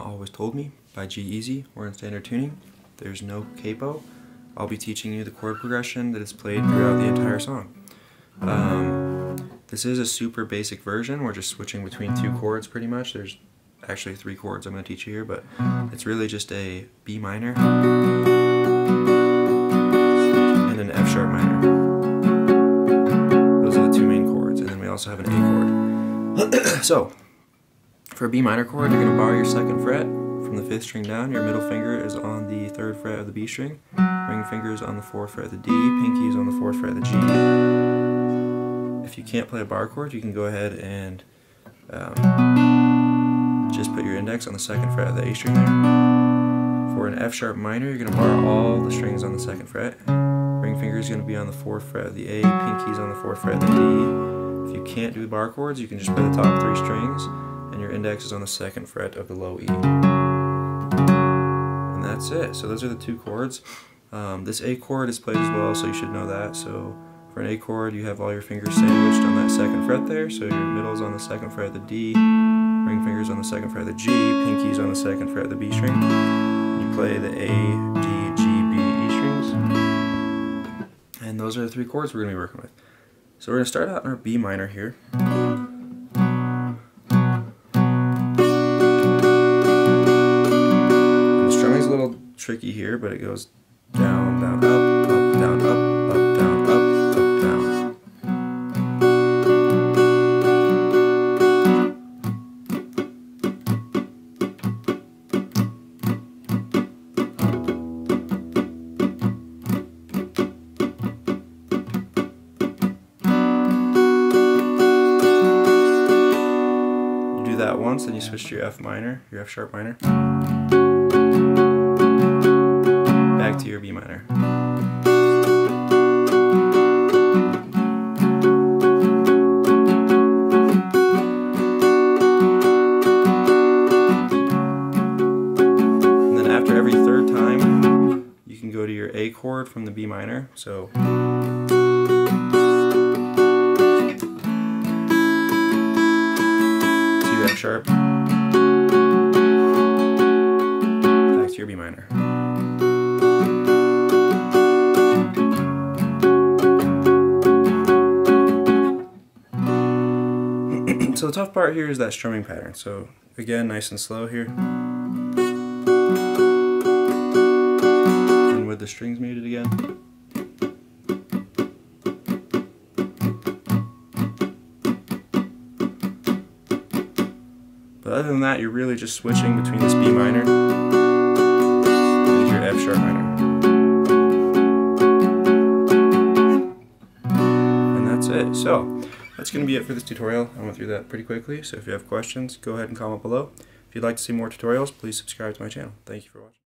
Always told Me by G-Eazy. We're in standard tuning. There's no capo. I'll be teaching you the chord progression that is played throughout the entire song. Um, this is a super basic version. We're just switching between two chords pretty much. There's actually three chords I'm going to teach you here, but it's really just a B minor and an F sharp minor. Those are the two main chords, and then we also have an A chord. so, for a B minor chord, you're going to bar your second fret from the fifth string down. Your middle finger is on the third fret of the B string. Ring finger is on the fourth fret of the D. Pinky is on the fourth fret of the G. If you can't play a bar chord, you can go ahead and um, just put your index on the second fret of the A string there. For an F sharp minor, you're going to bar all the strings on the second fret. Ring finger is going to be on the fourth fret of the A. Pinky is on the fourth fret of the D. If you can't do bar chords, you can just play the top three strings and your index is on the second fret of the low E. And that's it. So those are the two chords. Um, this A chord is played as well, so you should know that. So for an A chord, you have all your fingers sandwiched on that second fret there. So your middle is on the second fret of the D, ring fingers on the second fret of the G, pinkies on the second fret of the B string. You play the A, D, G, B, E strings. And those are the three chords we're going to be working with. So we're going to start out in our B minor here. Here, but it goes down, down, up, up, down, up, up, down, up, up, down. You do that once, then you switch to your F minor, your F sharp minor. A chord from the B minor. So to your F sharp, back to your B minor. so the tough part here is that strumming pattern. So again, nice and slow here. Strings muted again. But other than that, you're really just switching between this B minor and your F sharp minor. And that's it. So that's going to be it for this tutorial. I went through that pretty quickly, so if you have questions, go ahead and comment below. If you'd like to see more tutorials, please subscribe to my channel. Thank you for watching.